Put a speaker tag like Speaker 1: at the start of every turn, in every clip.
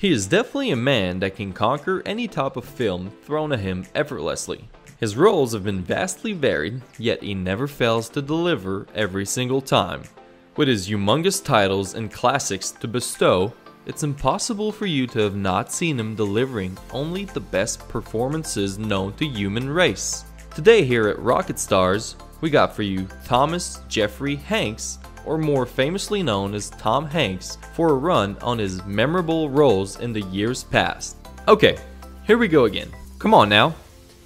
Speaker 1: He is definitely a man that can conquer any type of film thrown at him effortlessly. His roles have been vastly varied, yet he never fails to deliver every single time. With his humongous titles and classics to bestow, it's impossible for you to have not seen him delivering only the best performances known to human race. Today here at Rocket Stars, we got for you Thomas Jeffrey Hanks, or more famously known as Tom Hanks, for a run on his memorable roles in the years past. Okay, here we go again. Come on now.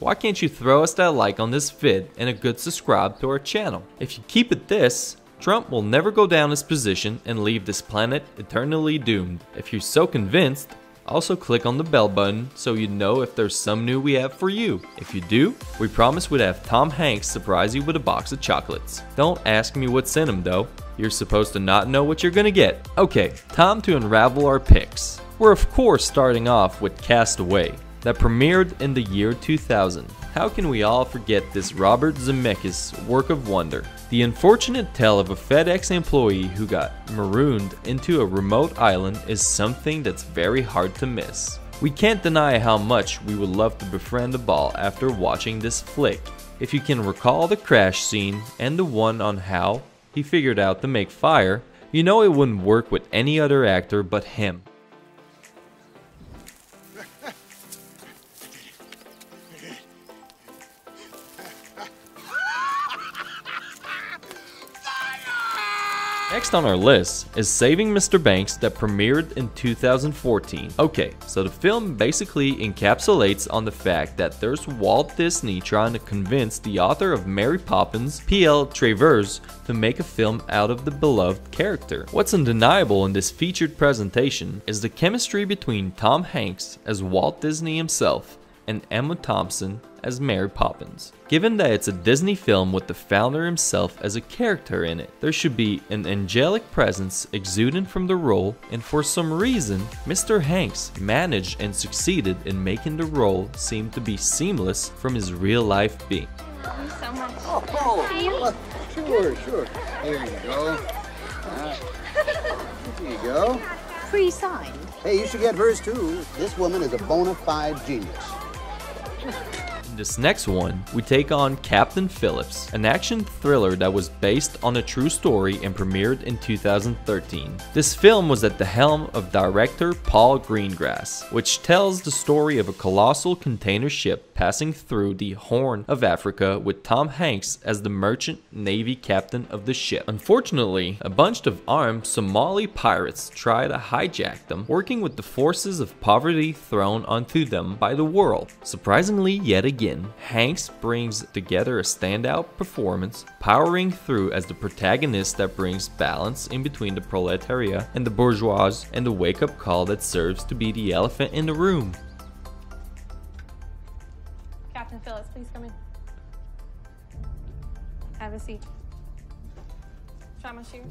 Speaker 1: Why can't you throw us that like on this vid and a good subscribe to our channel? If you keep it this, Trump will never go down his position and leave this planet eternally doomed. If you're so convinced, also click on the bell button so you know if there's some new we have for you. If you do, we promise we'd have Tom Hanks surprise you with a box of chocolates. Don't ask me what's in them though. You're supposed to not know what you're gonna get. Okay, time to unravel our picks. We're of course starting off with Cast Away, that premiered in the year 2000. How can we all forget this Robert Zemeckis work of wonder? The unfortunate tale of a FedEx employee who got marooned into a remote island is something that's very hard to miss. We can't deny how much we would love to befriend the ball after watching this flick. If you can recall the crash scene and the one on how he figured out to make fire, you know it wouldn't work with any other actor but him. Next on our list is Saving Mr. Banks that premiered in 2014. Okay, so the film basically encapsulates on the fact that there's Walt Disney trying to convince the author of Mary Poppins, P.L. Travers, to make a film out of the beloved character. What's undeniable in this featured presentation is the chemistry between Tom Hanks as Walt Disney himself and Emma Thompson as Mary Poppins. Given that it's a Disney film with the founder himself as a character in it, there should be an angelic presence exuding from the role, and for some reason, Mr. Hanks managed and succeeded in making the role seem to be seamless from his real life being.
Speaker 2: so much.
Speaker 3: Oh, oh sure, sure. Here you go. Uh, here you go.
Speaker 2: Pre-signed.
Speaker 3: Hey, you should get hers too. This woman is a bona fide genius.
Speaker 1: This next one, we take on Captain Phillips, an action thriller that was based on a true story and premiered in 2013. This film was at the helm of director Paul Greengrass, which tells the story of a colossal container ship passing through the Horn of Africa with Tom Hanks as the merchant navy captain of the ship. Unfortunately, a bunch of armed Somali pirates try to hijack them, working with the forces of poverty thrown onto them by the world. Surprisingly, yet again, again, Hanks brings together a standout performance, powering through as the protagonist that brings balance in between the proletariat and the bourgeois and the wake-up call that serves to be the elephant in the room.
Speaker 4: Captain Phillips, please come in. Have a seat. Shoes.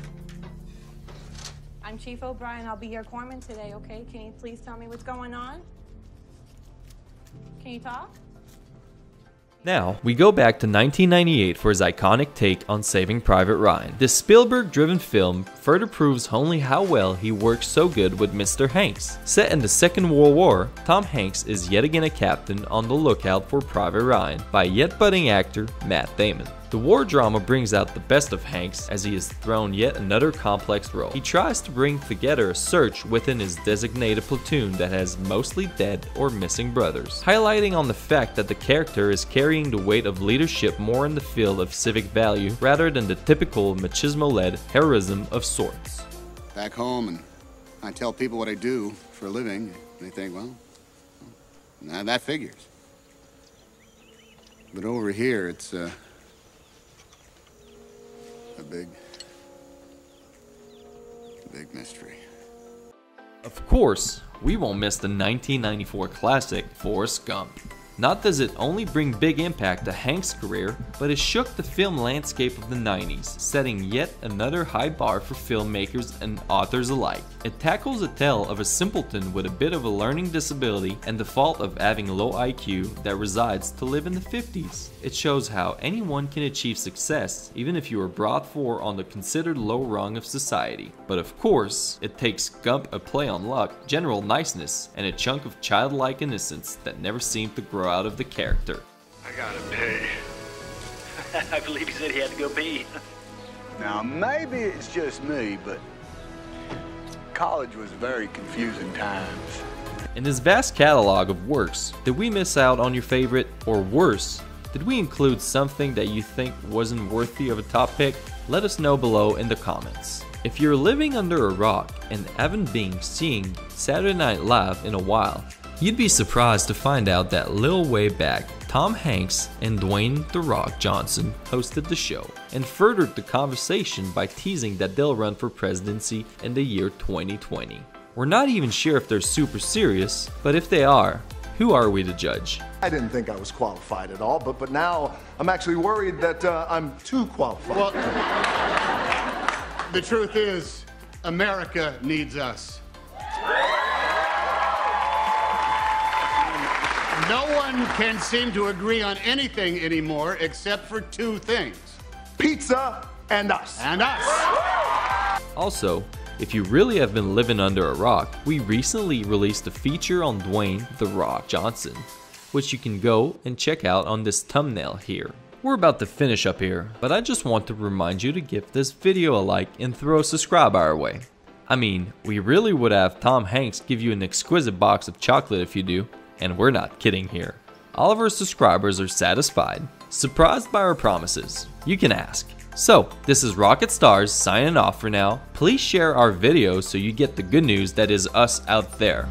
Speaker 4: I'm Chief O'Brien. I'll be your corpsman today, okay? Can you please tell me what's going on? Can you talk?
Speaker 1: Now, we go back to 1998 for his iconic take on Saving Private Ryan. This Spielberg-driven film further proves only how well he works so good with Mr. Hanks. Set in the Second World War, Tom Hanks is yet again a captain on the lookout for Private Ryan by yet budding actor Matt Damon. The war drama brings out the best of Hanks as he is thrown yet another complex role. He tries to bring together a search within his designated platoon that has mostly dead or missing brothers, highlighting on the fact that the character is carrying the weight of leadership more in the field of civic value rather than the typical machismo-led heroism of sorts.
Speaker 5: Back home and I tell people what I do for a living, and they think, well, nah, that figures. But over here, it's, uh, big, big mystery.
Speaker 1: Of course, we won't miss the 1994 classic Forrest Gump. Not does it only bring big impact to Hank's career, but it shook the film landscape of the 90s, setting yet another high bar for filmmakers and authors alike. It tackles a tale of a simpleton with a bit of a learning disability and the fault of having low IQ that resides to live in the 50s. It shows how anyone can achieve success even if you are brought for on the considered low rung of society. But of course, it takes Gump a play on luck, general niceness, and a chunk of childlike innocence that never seemed to grow out of the character.
Speaker 6: I gotta pay.
Speaker 7: I believe he said he had to go pee.
Speaker 3: Now, maybe it's just me, but college was very confusing times.
Speaker 1: In this vast catalog of works, did we miss out on your favorite, or worse, did we include something that you think wasn't worthy of a top pick? Let us know below in the comments. If you're living under a rock and haven't been seeing Saturday Night Live in a while, you'd be surprised to find out that little way back, Tom Hanks and Dwayne The Rock Johnson hosted the show and furthered the conversation by teasing that they'll run for presidency in the year 2020. We're not even sure if they're super serious, but if they are, who are we to judge?
Speaker 8: I didn't think I was qualified at all, but but now I'm actually worried that uh, I'm too qualified.
Speaker 9: Well, the truth is, America needs us. No one can seem to agree on anything anymore except for two things
Speaker 8: Pizza and us.
Speaker 9: and us.
Speaker 1: Also, if you really have been living under a rock, we recently released a feature on Dwayne The Rock Johnson, which you can go and check out on this thumbnail here. We're about to finish up here, but I just want to remind you to give this video a like and throw a subscribe our way. I mean, we really would have Tom Hanks give you an exquisite box of chocolate if you do, and we're not kidding here. All of our subscribers are satisfied, surprised by our promises. You can ask. So, this is Rocket Stars signing off for now. Please share our videos so you get the good news that is us out there.